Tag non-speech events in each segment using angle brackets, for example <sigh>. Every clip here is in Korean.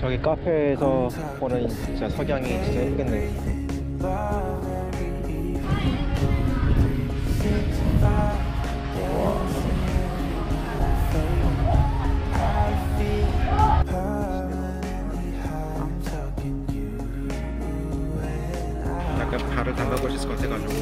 저기 카페에서 보는 진짜 석양이 진짜 예쁘겠네. 약간 발을 담가볼 수 있을 것 같아가지고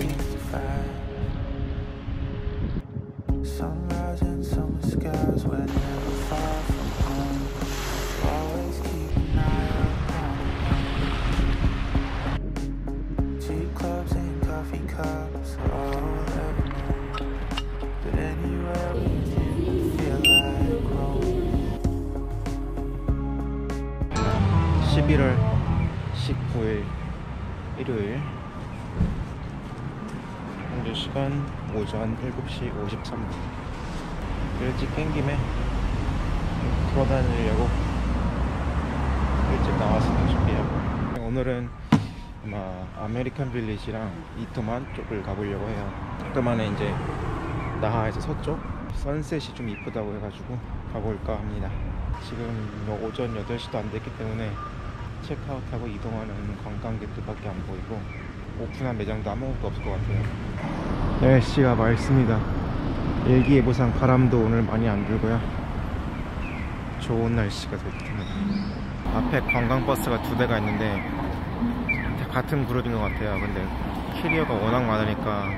오전 7시 53분. 일찍 깬 김에 돌아다니려고 일찍 나왔습니다 준비하고 오늘은 아마 아메리칸 빌리지랑 이토만 쪽을 가보려고 해요. 이토만은 이제 나하에서 서쪽 선셋이 좀 이쁘다고 해가지고 가볼까 합니다. 지금 뭐 오전 8시도 안 됐기 때문에 체크아웃하고 이동하는 관광객들밖에 안 보이고 오픈한 매장도 아무것도 없을 것 같아요 날씨가 맑습니다. 일기예보상 바람도 오늘 많이 안 불고요. 좋은 날씨가 될 듯합니다 앞에 관광버스가 두 대가 있는데 다 같은 그룹인 것 같아요. 근데 캐리어가 워낙 많으니까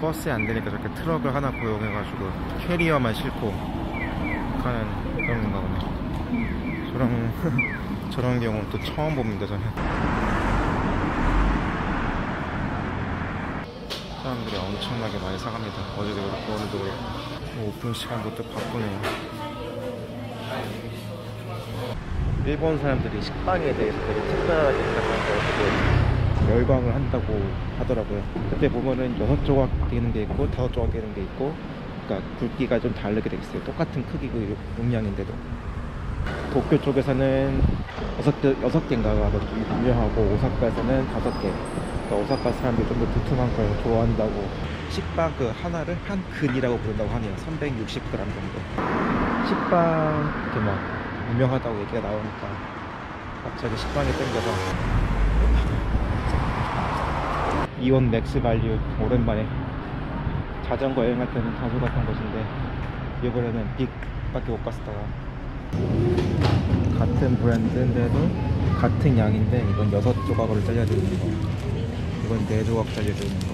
버스에 안 되니까 저렇게 트럭을 하나 고용해가지고 캐리어만 싣고 가는 그런 건가 보네 저런 <laughs> 저런 경우는 또 처음 봅니다 저는 사람들이 엄청나게 많이 사갑니다. 어제도 그렇고 오늘도 그렇고. 오픈 시간도 또 바쁘네요. 일본 사람들이 식빵에 대해서 되게 특별하게 생각하고 열광을 한다고 하더라고요. 그때 보면은 여섯 조각 되는 게 있고 다섯 조각 되는 게 있고 그러니까 굵기가 좀 다르게 돼 있어요. 똑같은 크기고 용량인데도. 도쿄 쪽에서는 여섯 개 여섯 개인가가 더 유명하고 오사카에서는 다섯 개. 그러니까 오사카 사람들이 좀 더 두툼한 걸 좋아한다고 식빵 그 하나를 한 근이라고 부른다고 하네요. 360g 정도. 식빵 이렇게 막 유명하다고 얘기가 나오니까 갑자기 식빵이 땡겨서 이온 맥스 발류 오랜만에 자전거 여행할 때는 자주 갔던 곳인데 이번에는 빅밖에 못 갔었다가 같은 브랜드인데도 같은 양인데 이건 여섯 조각으로 잘려져 있는 거 이건 네 조각 잘려져 있는 거.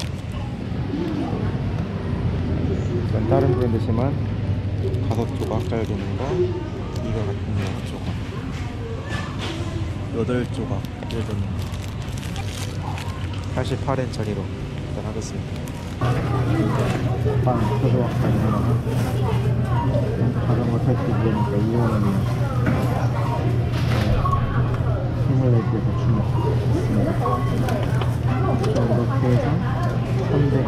이건 다른 브랜드지만 다섯 조각 잘려져 있는 거 이거 같은 여섯 조각. 여덟 조각 잘려져 있는 거 88엔짜리로 일단 하겠습니다. 빵, 초조각 있는 거는 자전거 탈수 있으니까 2원이네요. 스물레지에서 주먹 이렇게 해서 360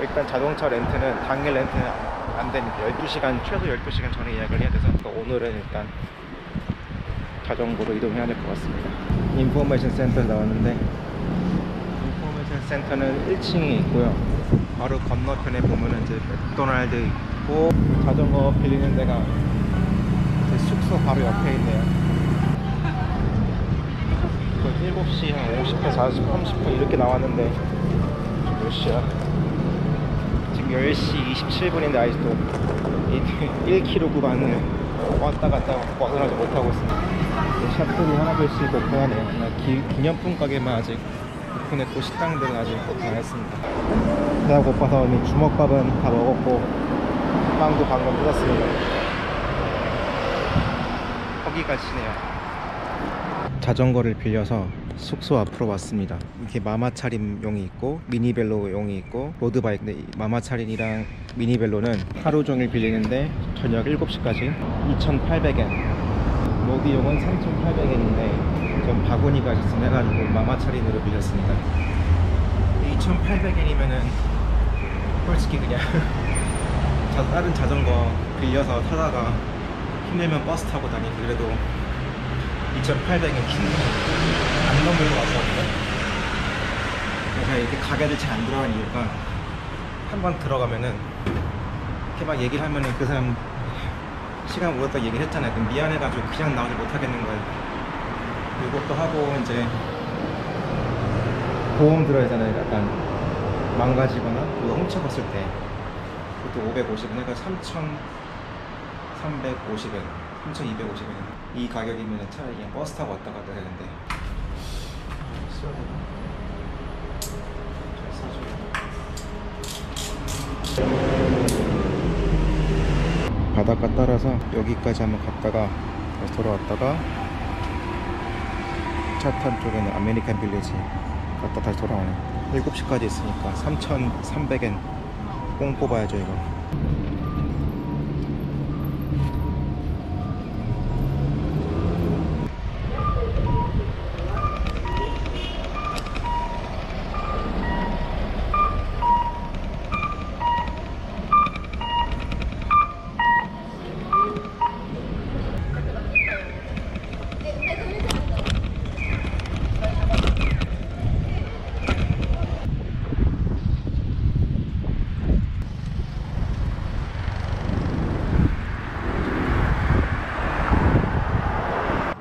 일단 자동차 렌트는 당일 렌트는 안 됩니다. 12시간 최소 12시간 전에 예약을 해야 돼서 오늘은 일단 자전거로 이동해야 될 것 같습니다. 인포메이션 센터 나왔는데 인포메이션 센터는 1층에 있고요. 바로 건너편에 보면은 이제 맥도날드 있고 자전거 빌리는 데가 제 숙소 바로 옆에 있네요. 그 7시 한 50분, 40분, 30분 이렇게 나왔는데 몇 시야? 지금 10시 27분인데 아직도 1km 구간을 왔다 갔다 벗어나지 못하고 있습니다. 셔터들이 하나둘씩 오픈하네요. 기, 기념품 가게만 아직 오픈했고 식당들은 아직 오픈 안 했습니다. 배가 고파서 이미 주먹밥은 다 먹었고 빵도 방금 뜯었습니다. 허기가 지네요. 자전거를 빌려서 숙소 앞으로 왔습니다. 이렇게 마마차림용이 있고 미니벨로용이 있고 로드바이크. 근데 이 마마차림이랑 미니벨로는 하루 종일 빌리는데 저녁 7시까지 2,800엔. 로드용은 3,800엔인데 전 바구니가 있으면 해가지고 마마차림으로 빌렸습니다. 2,800엔이면은 솔직히 그냥 <laughs> 자, 다른 자전거 빌려서 타다가 힘들면 버스 타고 다니고 그래도 2,800엔 안 넘을 것 같거든요. 제가 이렇게 가게를 잘 안 들어간 이유가 한 번 들어가면은 이렇게 막 얘기를 하면은 그 사람 시간 오었다 얘기를 했잖아요. 그럼 미안해가지고 그냥 나오지 못하겠는 거예요. 또 하고 이제 보험 들어야 하잖아요. 약간 망가지거나 그거 훔쳐갔을 때 그것도 550원 해가 3,350원, 3,250원. 이 가격이면 차라리 그냥 버스 타고 왔다 갔다 되는데. 잘 써줘. 바닷가 따라서 여기까지 한번 갔다가 다시 돌아왔다가 차탄 쪽에는 아메리칸 빌리지 갔다 다시 돌아오네 7시까지 있으니까 3,300엔 뽕 뽑아야죠 이거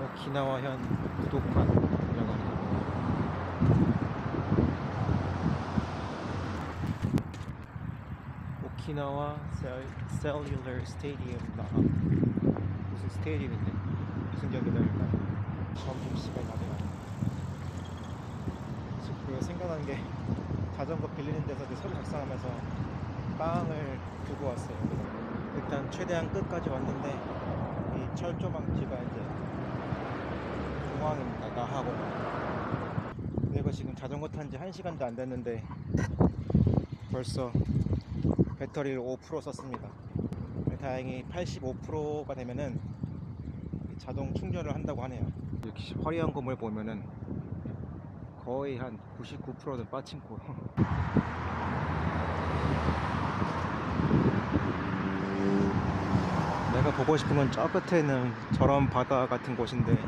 오키나와현 부도칸 들어가는 겁니다. 오키나와 셀, 셀룰러 스테디움 나하 무슨 스테디움인데 무슨 경기장일까요? 점심시간 가져가 그리고 생각난 게 자전거 빌리는 데서 이제 서류 작성하면서 빵을 두고 왔어요 일단 최대한 끝까지 왔는데 이 철조망지가 이제 공항입니다. 나하고. 내가 지금 자전거 탄 지 1시간도 안 됐는데 벌써 배터리를 5% 썼습니다. 다행히 85%가 되면은 자동 충전을 한다고 하네요. 이렇게 화려한 건물 보면은 거의 한 99%는 빠친코. <laughs> 내가 보고 싶은 건 저 끝에는 저런 바다 같은 곳인데 <laughs>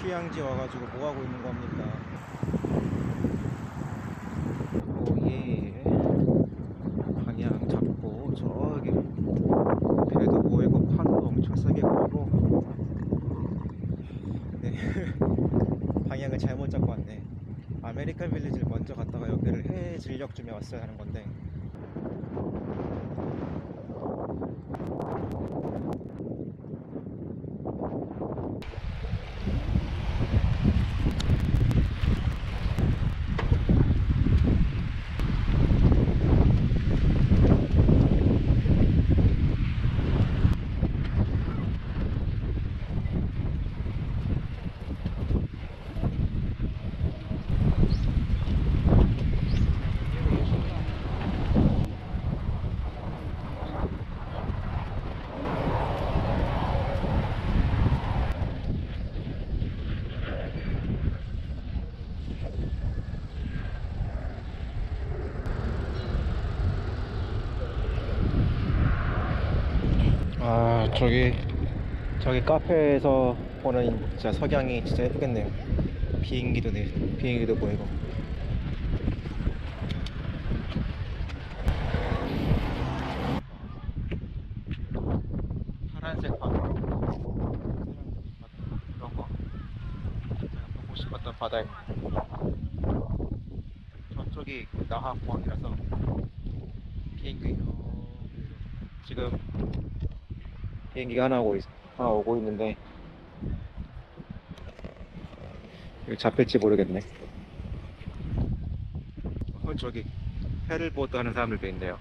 휴양지 와가지고 뭐 하고 있는 겁니까? oh yeah 방향 잡고 저기 배도 보이고 파도 엄청 세게 보이고 네 방향을 잘못 잡고 왔네 아메리칸 빌리지를 먼저 갔다가 여기를 해 질녘쯤에 왔어야 하는 건데 아 저기 저기 카페에서 보는 진짜 석양이 진짜 예쁘겠네요. 비행기도 네 비행기도 보이고. 파란색 바다 이런 거. 제가 보고 싶었던 바다에. 저쪽이 나하 공항이라서 비행기. 지금 비행기가 하나 오고, 있, 하나 오고 있는데 이거 잡힐지 모르겠네. 어, 저기 패들보드 하는 사람들도 있네요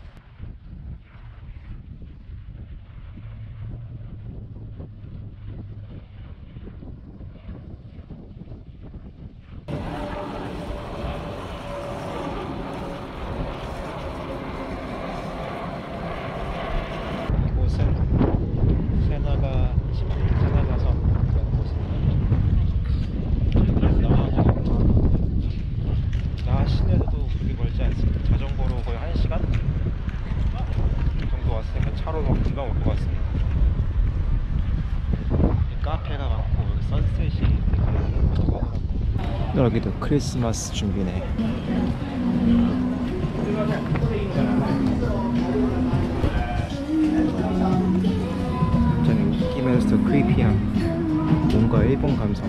크리스마스 준비네. 저는 웃기면서도 크리피한 뭔가 일본 감성.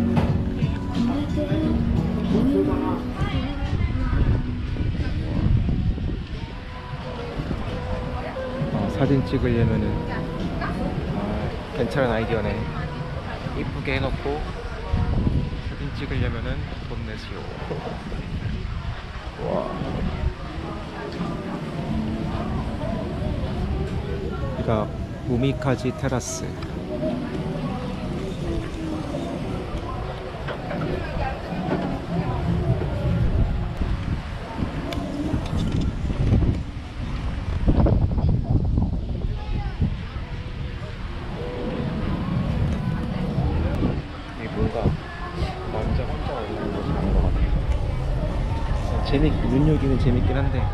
어, 사진 찍으려면은 아, 괜찮은 아이디어네. 이쁘게 해놓고 사진 찍으려면은 돈 내시오. 와. 여기가 우미카지 테라스. 이게 뭔가 남자 혼자 올라오는 것이 아닌 것 같아요. 재밌 눈여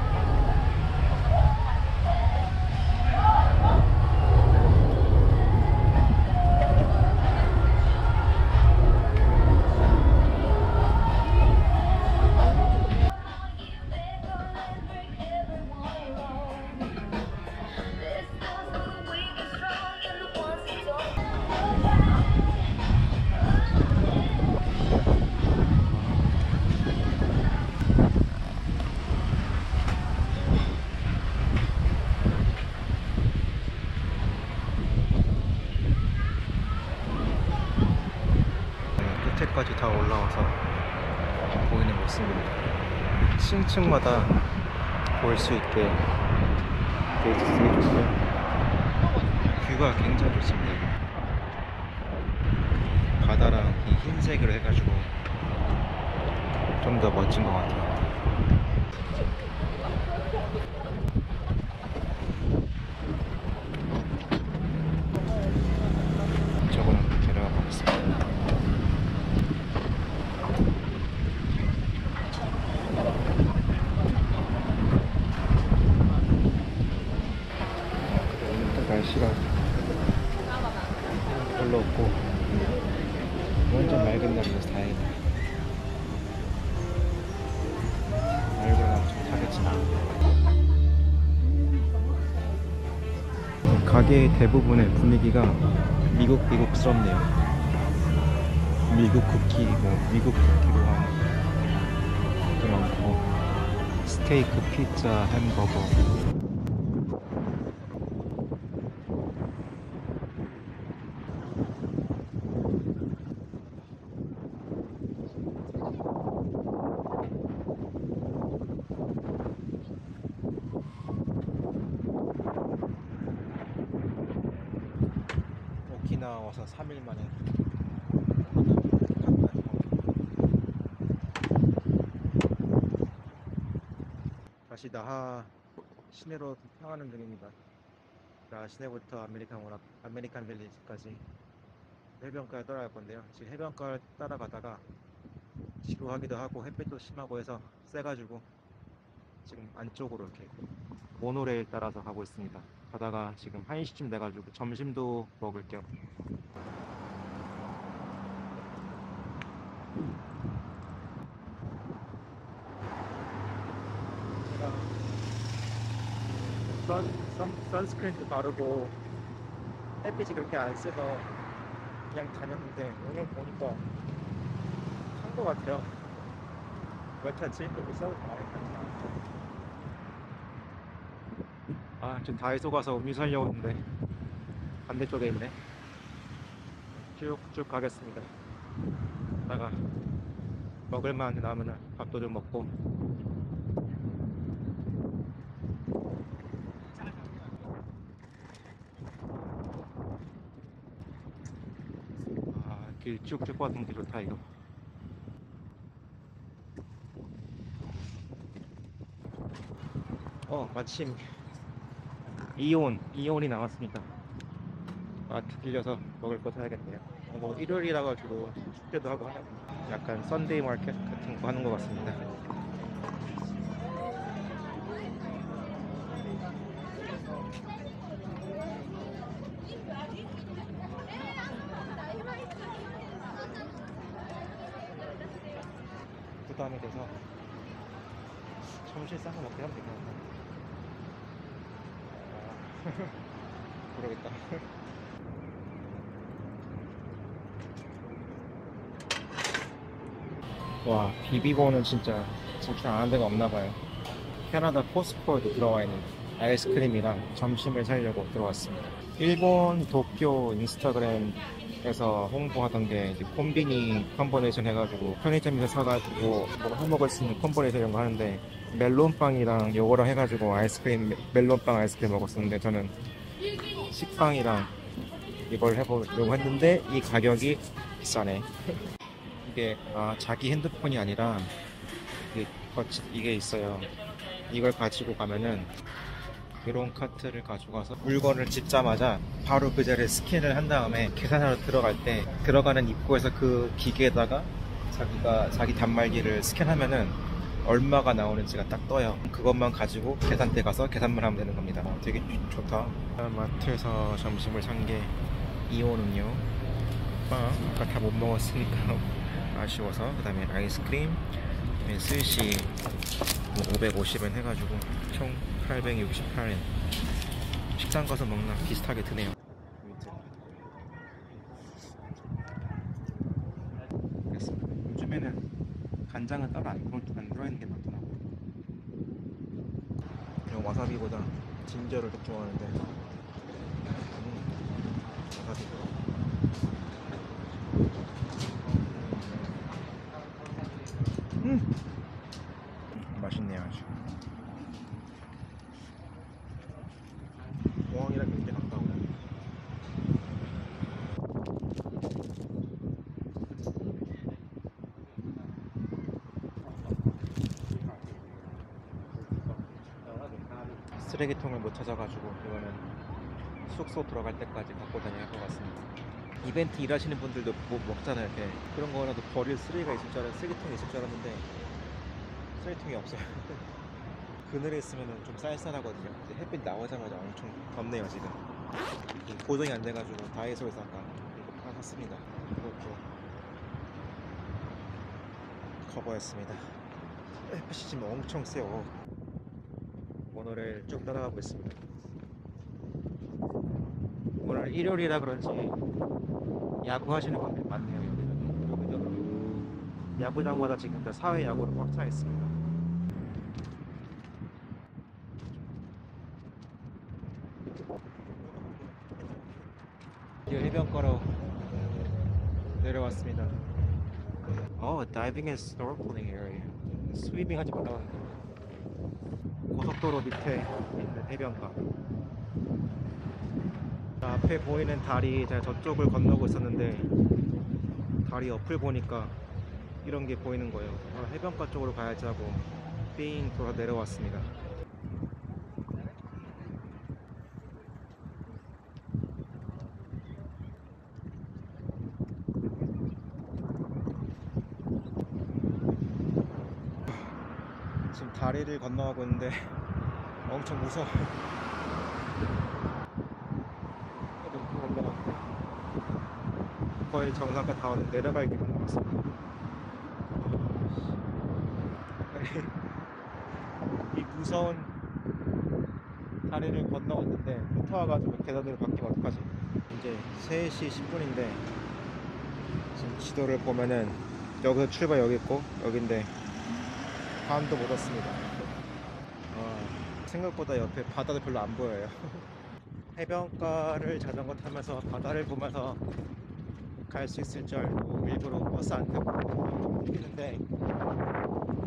층층마다 볼 수 있게 되어 있으니 좋고요. 뷰가 굉장히 좋습니다. 바다랑 이 흰색으로 해가지고 좀 더 멋진 것 같아요. 가게의 대부분의 분위기가 미국 미국스럽네요. 미국 쿠키, 뭐 미국 쿠키로 한 것도 많고 스테이크, 피자, 햄버거. 오키나와 와서 3일 만에 다시 나하 시내로 향하는 중입니다. 나하 시내부터 아메리칸 워낙 아메리칸 빌리지까지 해변가를 따라갈 건데요. 지금 해변가를 따라가다가 지루하기도 하고 햇빛도 심하고 해서 세가지고 지금 안쪽으로 이렇게 모노레일 따라서 가고 있습니다. 가다가 지금 1시쯤 돼가지고 점심도 먹을 겸 제가 선, 선, 선스크린도 바르고 햇빛이 그렇게 안 세서 그냥 다녔는데 오늘 보니까 한 것 같아요. 비싸도 많이 괜찮아. 아, 지금 다이소 가서 음료 사려고 했는데 반대쪽에 있네. 쭉쭉 가겠습니다. 다가 먹을만 남으면 밥도 좀 먹고 아, 길 쭉쭉 가는 게 좋다 이거. 어, 마침 이온, 이온이 나왔습니다. 마트 들려서 먹을 거 사야겠네요. 어, 뭐 일요일이라 가지고 축제도 하고 하나 약간 Sunday market 같은 거 하는 것 같습니다. 부담이 돼서 점심 싼거 먹게 하면 되겠다. 아, 모르겠다. 와 비비고는 진짜 진짜 안 온 데가 없나 봐요. 캐나다 코스트코에도 들어와 있는 아이스크림이랑 점심을 사려고 들어왔습니다. 일본 도쿄 인스타그램에서 홍보하던 게 이제 コンビニ combination 해가지고 편의점에서 사가지고 뭐 해먹을 수 있는 combination 이런 거 하는데 멜론빵이랑 요거랑 해가지고 아이스크림 멜론빵 아이스크림 먹었었는데 저는 식빵이랑 이걸 해보려고 했는데 이 가격이 비싸네. 이게 아, 자기 핸드폰이 아니라 이게, 이게 있어요. 이걸 가지고 가면은 이런 카트를 가져가서 물건을 집자마자 바로 그 자리에 스캔을 한 다음에 계산하러 들어갈 때 들어가는 입구에서 그 기계에다가 자기가 자기 단말기를 스캔하면은 얼마가 나오는지가 딱 떠요. 그것만 가지고 계산대 가서 계산만 하면 되는 겁니다. 어, 되게 좋- 좋다. 마트에서 점심을 산 게 이온 음료, 빵 아까 다 못 먹었으니까 아쉬워서 그 다음에 아이스크림, 스시 550엔 해가지고 총 868엔 식당 가서 먹나 비슷하게 드네요. 요즘에는 간장은 따로 안, 안 들어있는 게 많더라고요. 그냥 와사비보다 진저를 더 좋아하는데 음, 와사비 음 맛있네요 아주 공항이랑 굉장히 가까워 쓰레기통을 못 찾아가지고 이거는 숙소 들어갈 때까지 갖고 다녀야 할 것 같습니다. 이벤트 일하시는 분들도 뭐 먹잖아요. 이렇게 그런 거라도 버릴 쓰레기가 있을 줄 알았, 쓰레기통이 있을 줄 알았는데 쓰레기통이 없어요. <laughs> 그늘에 있으면 좀 쌀쌀하거든요. 근데 햇빛 나오자마자 엄청 덥네요 지금. 고정이 안 돼가지고 다이소에서 아까 이거 하나 샀습니다. 이렇게 커버했습니다. 햇빛이 지금 엄청 세요. 오늘을 쭉 따라가고 있습니다. 오늘 일요일이라 그런지 야구 하시는 분들이 많네요. 야구장마다 지금 다 사회 야구로 꽉 차 있습니다. 드디어 해변가로 내려왔습니다. 어, diving and snorkeling area. 스위밍 하지 말라는데. 고속도로 밑에 있는 해변가. 자, 앞에 보이는 다리 제가 저쪽을 건너고 있었는데 다리 옆을 보니까 이런 게 보이는 거예요. 아, 해변가 쪽으로 가야지 하고 삥 돌아 내려왔습니다. 지금 다리를 건너가고 있는데 <laughs> 엄청 무서워. 거의 정상까지 다 왔는데 내려갈 길은 남았습니다. <laughs> 이 무서운 다리를 건너왔는데 흩어와가지고 계단으로 바뀌면 어떡하지? 이제 3시 10분인데 지금 지도를 보면은 여기서 출발 여기 있고 여긴데 밤도 못 왔습니다. 아, 생각보다 옆에 바다도 별로 안 보여요. <laughs> 해변가를 자전거 타면서 바다를 보면서 갈 수 있을 줄 알고 일부러 버스 안 타고 했는데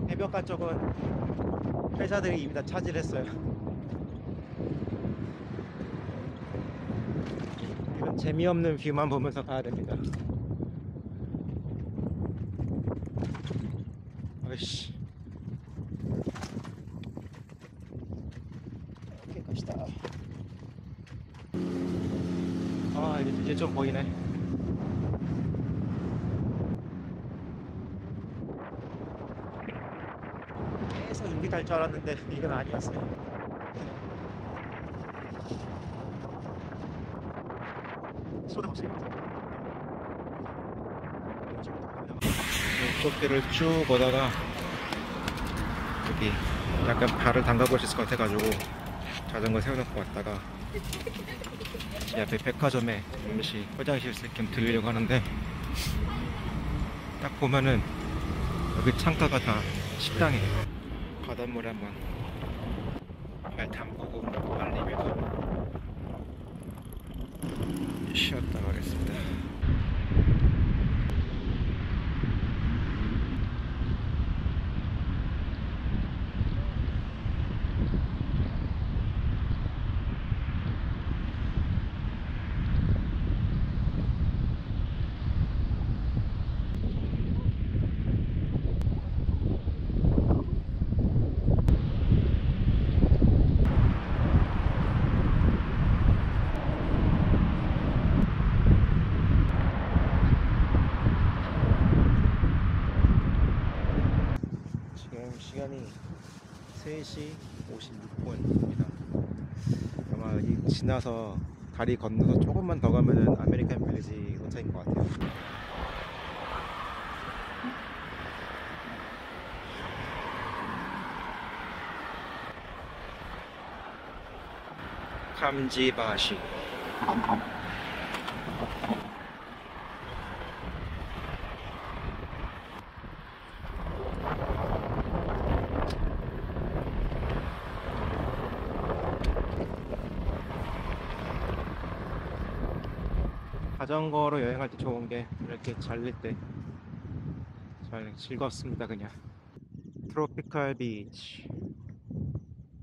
해변가 쪽은 회사들이 이미 다 차지했어요. <laughs> 이런 재미없는 뷰만 보면서 가야 됩니다. 아이씨. 이렇게 갑시다. 아 이제 이제 좀 보이네. 계속 인기 달 줄 알았는데 이건 아니었어요. 쏟아 없어요. 이쪽 길을 쭉 오다가 여기 약간 발을 있을 것 같아가지고 자전거 세워놓고 왔다가 제 앞에 백화점에 잠시 화장실 겸 들리려고 하는데 딱 보면은 여기 창가가 다 식당이에요. 바닷물에 한번 발담그고 말리면서 쉬었다 가겠습니다. 지금 시간이 3시 56분입니다. 아마 이 지나서 다리 건너서 조금만 더 가면은 아메리칸 빌리지 도착인 것 같아요. 감지바시 자전거로 여행할 때 좋은 게 이렇게 달릴 때 잘 즐겁습니다 그냥. 트로피칼 비치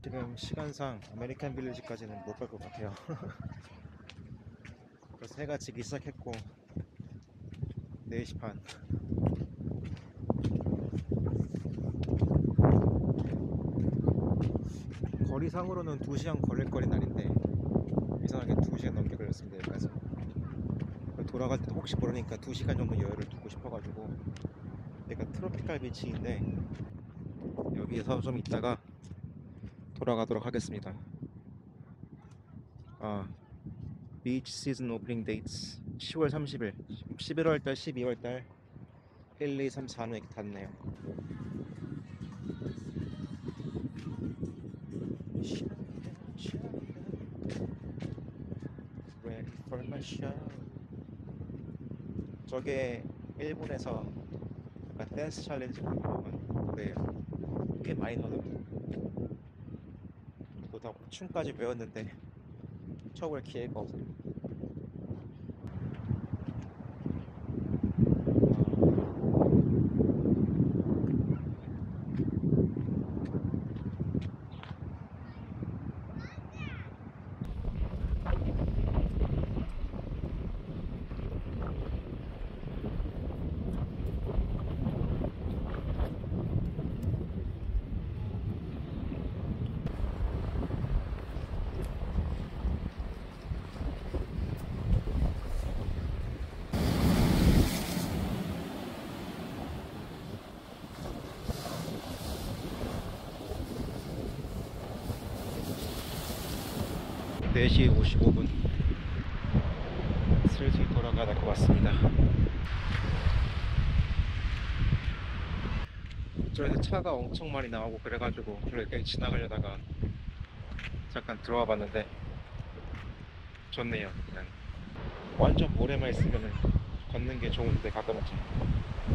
지금 시간상 아메리칸 빌리지까지는 못 갈 것 같아요. <laughs> 벌써 해가 지기 시작했고 4시 반 거리상으로는 2시간 걸릴 거리 날인데 이상하게 2시간 넘게 걸렸습니다 여기까지 돌아갈 때도 혹시 모르니까 2시간 정도 여유를 두고 싶어가지고 여기가 트로피칼 비치인데 여기에서 좀 있다가 돌아가도록 하겠습니다. 아 비치 시즌 오프닝 데이트 10월 30일 11월달 12월달 1, 2, 3, 4는 이렇게 닿네요 저게 일본에서 약간 댄스 challenge 나오는 노래예요. 꽤 많이 나오더라고요. 보다 춤까지 배웠는데 <laughs> 춰볼 기회가 없어요. 아, 4시 55분 슬슬 돌아가야 될 것 같습니다. 저에서 차가 엄청 많이 나오고 그래가지고 이렇게 지나가려다가 잠깐 들어와 봤는데 좋네요. 그냥 완전 모래만 있으면 걷는 게 좋은데 가끔은 좀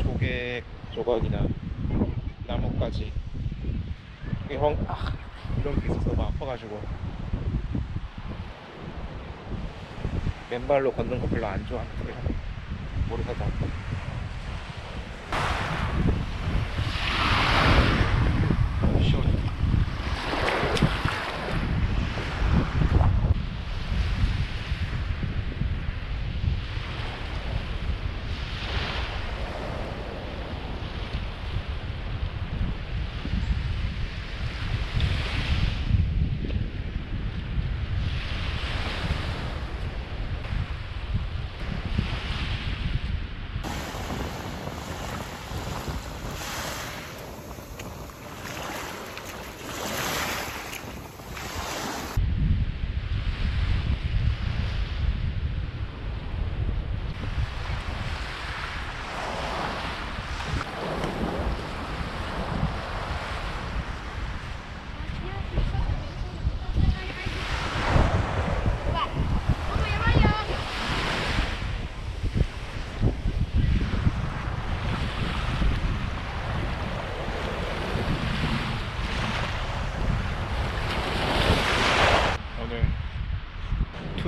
조개 조각이나 나뭇가지 이런 아, 이런 게 있어서 막 아파가지고 맨발로 걷는 거 별로 안 좋아하는데 모르겠다. 시원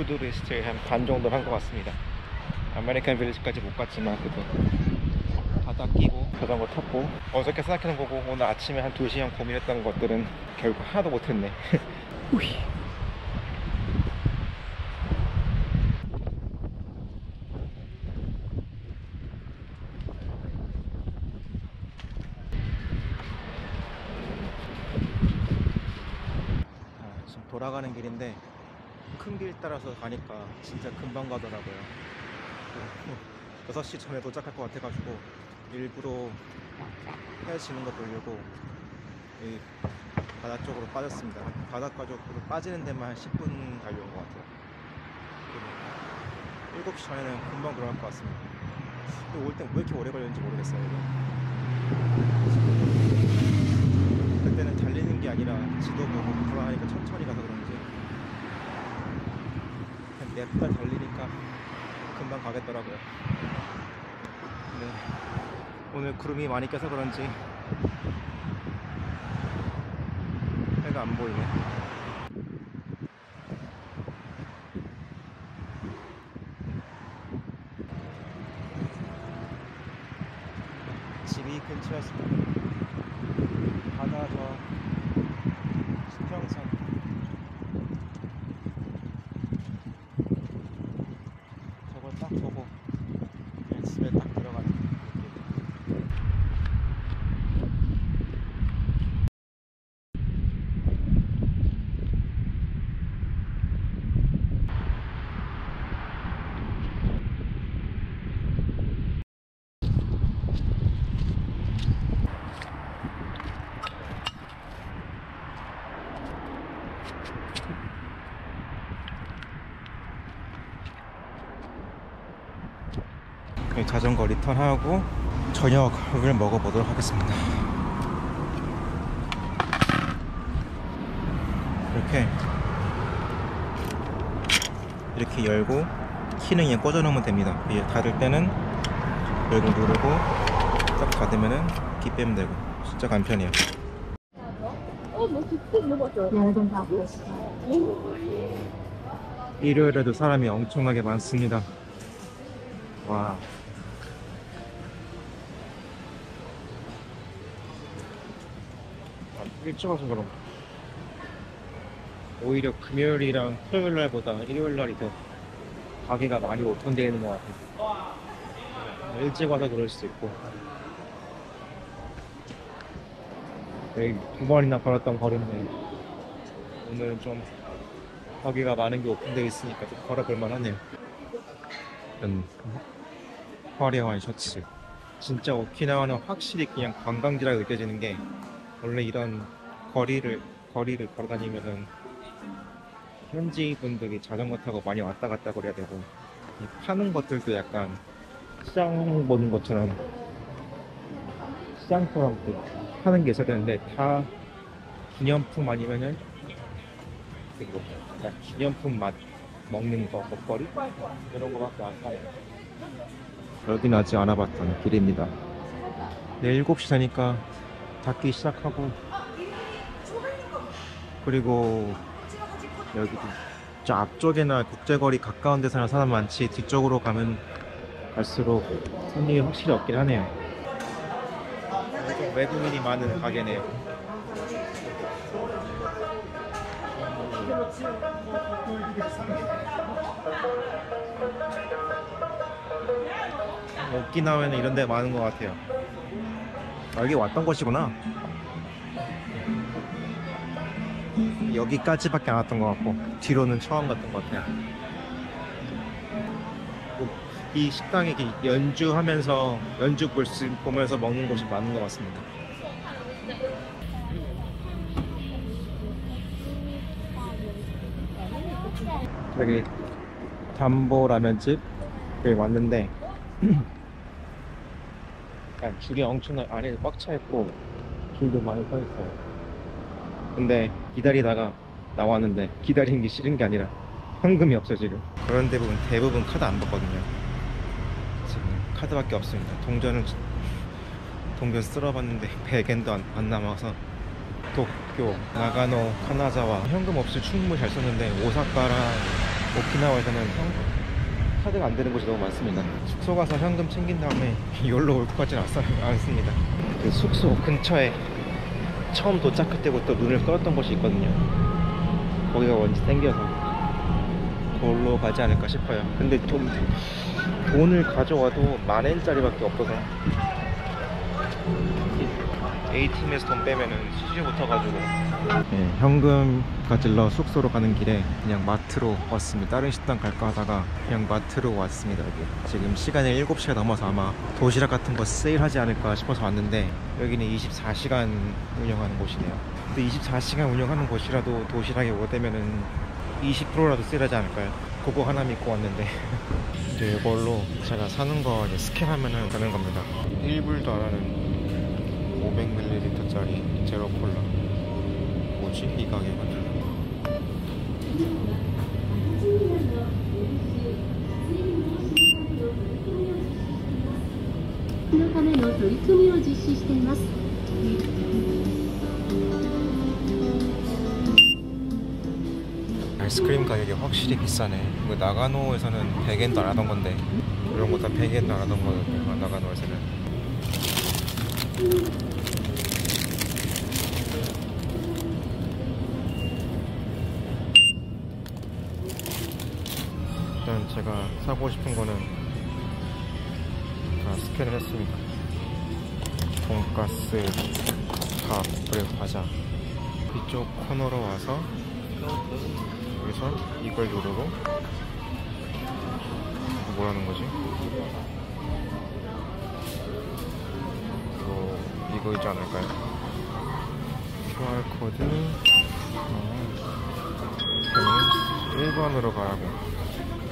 to-do list에 한 반 정도 한 것 같습니다. 아메리칸 빌리지까지 못 갔지만 그래도 바다 끼고 자전거 탔고 어저께 생각해놓은 거고 오늘 아침에 한 2시간 고민했던 것들은 결국 하나도 못했네. <laughs> 우이. 아, 돌아가는 길인데 따라서 가니까 진짜 금방 가더라고요. 6시 전에 도착할 것 같아가지고 일부러 헤어지는 거 보려고 이 바다 쪽으로 빠졌습니다. 바닷가 쪽으로 빠지는 데만 한 10분 달려온 것 같아요. 그리고 7시 전에는 금방 돌아갈 것 같습니다. 올 땐 왜 이렇게 오래 걸렸는지 모르겠어요. 이거. 그때는 달리는 게 아니라 지도 보고 불안하니까 천천히 가서 냅다 달리니까 금방 가겠더라고요. 근데 오늘 구름이 많이 껴서 그런지 해가 안 보이네. 집이 근처였습니다. 바다 저 수평선 저걸 딱 보고 그냥 집에 딱 들어가는 느낌. 네, 자전거 리턴하고 저녁을 먹어보도록 하겠습니다. 이렇게 이렇게 열고 키는 그냥 꽂아 놓으면 됩니다. 닫을 때는 열고 누르고 딱 닫으면은 키 빼면 되고 진짜 간편해요. 일요일에도 사람이 엄청나게 많습니다. 와. 일찍 와서 그럼. 오히려 금요일이랑 토요일 날보다 일요일 날이 더 가게가 많이 오픈되어 있는 것 같아요. 일찍 와서 그럴 수도 있고. 여기 두 번이나 걸었던 거리인데 오늘은 좀 가게가 많은 게 오픈되어 있으니까 좀 걸어볼 만하네요. 이런 화려한 셔츠. 진짜 오키나와는 확실히 그냥 관광지라 느껴지는 게 원래 이런 거리를 거리를 걸어다니면은 현지 분들이 자전거 타고 많이 왔다 갔다 거려야 되고 이 파는 것들도 약간 시장 보는 것처럼 시장처럼 그 파는 게 있어야 되는데 다 기념품 아니면은 그리고 기념품 맛 먹는 거 먹거리 이런 거밖에 안 사요. 여기는 아직 안 와봤던 길입니다. 내일 7시 되니까 닫기 시작하고 그리고 여기도 저 앞쪽에나 국제거리 가까운 데 사는 사람 많지 뒤쪽으로 가면 갈수록 손님이 확실히 없긴 하네요. 좀 외국인이 많은 가게네요. 오키나와에는 이런 데 많은 것 같아요. 아, 여기 왔던 곳이구나. 여기까지밖에 안 왔던 것 같고 뒤로는 처음 갔던 것 같아요. 뭐이 식당에 이렇게 연주하면서 연주 볼 수, 보면서 먹는 곳이 많은 것 같습니다. 저기 담보 라면집에 왔는데 <clears throat> 약간 줄이 엄청나 안에 꽉 차 있고 줄도 많이 서 있어요. 근데 기다리다가 나왔는데 기다리는 게 싫은 게 아니라 현금이 없어 지금. 그런 대부분 대부분 카드 안 받거든요. 지금 카드밖에 없습니다. 동전은 동전 쓸어봤는데 100엔도 안, 안 남아서 도쿄, 나가노, 카나자와 현금 없이 충분히 잘 썼는데 오사카랑 오키나와에서는 현, 카드가 안 되는 곳이 너무 많습니다. 숙소 가서 현금 챙긴 다음에 <laughs> 이걸로 올 것 같지는 않- 않습니다. 그 숙소 근처에 처음 도착할 때부터 눈을 끌었던 곳이 있거든요. 거기가 왠지 땡겨서 그걸로 가지 않을까 싶어요. 근데 좀 돈을 가져와도 만 엔짜리밖에 없어서 A팀에서 돈 빼면은 수지 붙어가지고 네, 현금 가질러 숙소로 가는 길에 그냥 마트로 왔습니다. 다른 식당 갈까 하다가 그냥 마트로 왔습니다. 여기 지금 시간이 7시가 넘어서 아마 도시락 같은 거 세일하지 않을까 싶어서 왔는데 여기는 24시간 운영하는 곳이네요. 근데 24시간 운영하는 곳이라도 도시락이 오되면은 20%라도 세일하지 않을까요? 그거 하나 믿고 왔는데 <laughs> 이제 이걸로 제가 사는 거 이제 스캔하면은 되는 겁니다. 1불도 안 하는 500ml짜리 제로콜라 뭐지? 이 가게가 아이스크림 가격이 확실히 비싸네 이거 나가노에서는 100엔 달하던 건데 이런 거 다 100엔 달하던 거였구나 나가노에서는 사고 싶은 거는 다 스캔을 했습니다 돈가스 밥 그리고 과자 이쪽 코너로 와서 여기서 이걸 누르고 뭐라는 거지? 이거 이거이지 않을까요? QR 코드 어, 그러면 1번으로 가라고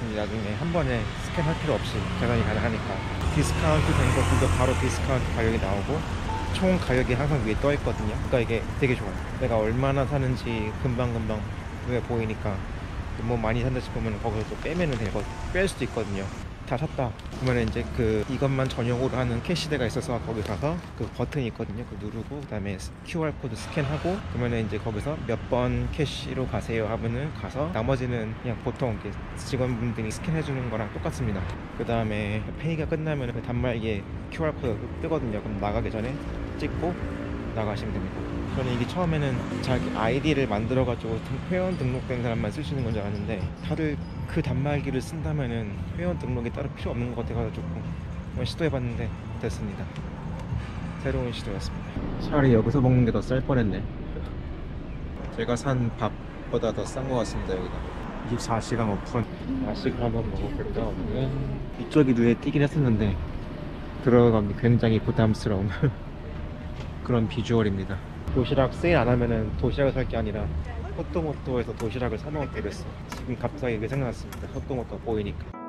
근데 나중에 한 번에 스캔할 필요 없이 계산이 가능하니까 디스카운트 된 것들도 바로 디스카운트 가격이 나오고 총 가격이 항상 위에 떠 있거든요. 그러니까 이게 되게 좋아요. 내가 얼마나 사는지 금방금방 눈에 보이니까 뭐 많이 산다 싶으면 거기서 또 빼면은 되거 뺄 수도 있거든요. 다 샀다. 그러면 이제 그 이것만 전용으로 하는 cash대가 있어서 거기 가서 그 버튼이 있거든요. 그 누르고 그 다음에 QR 코드 스캔하고 그러면은 이제 거기서 몇 번 cash로 가세요 하면은 가서 나머지는 그냥 보통 직원분들이 스캔해 주는 거랑 똑같습니다. 그 다음에 pay가 끝나면 그 단말기에 QR 코드 뜨거든요. 그럼 나가기 전에 찍고 나가시면 됩니다. 저는 이게 처음에는 자기 아이디를 만들어가지고 회원 등록된 사람만 있는 건 줄 알았는데 다들 그 단말기를 쓴다면은 회원 등록이 따로 필요 없는 것 같아가지고 한번 시도해봤는데 됐습니다. 새로운 시도였습니다. 차라리 여기서 먹는 게 더 쌀 뻔했네. 제가 산 밥보다 더 싼 것 같습니다 여기가. 24시간 오픈. 야식을 한번 먹어볼까 오늘은 이쪽이 눈에 띄긴 했었는데 들어가기 굉장히 부담스러운 <laughs> 그런 비주얼입니다. 도시락 세일 안 하면은 도시락을 살 게 아니라 호또모토에서 도시락을 사때 그랬어. 지금 갑자기 그게 생각났습니다. 호또모토 보이니까.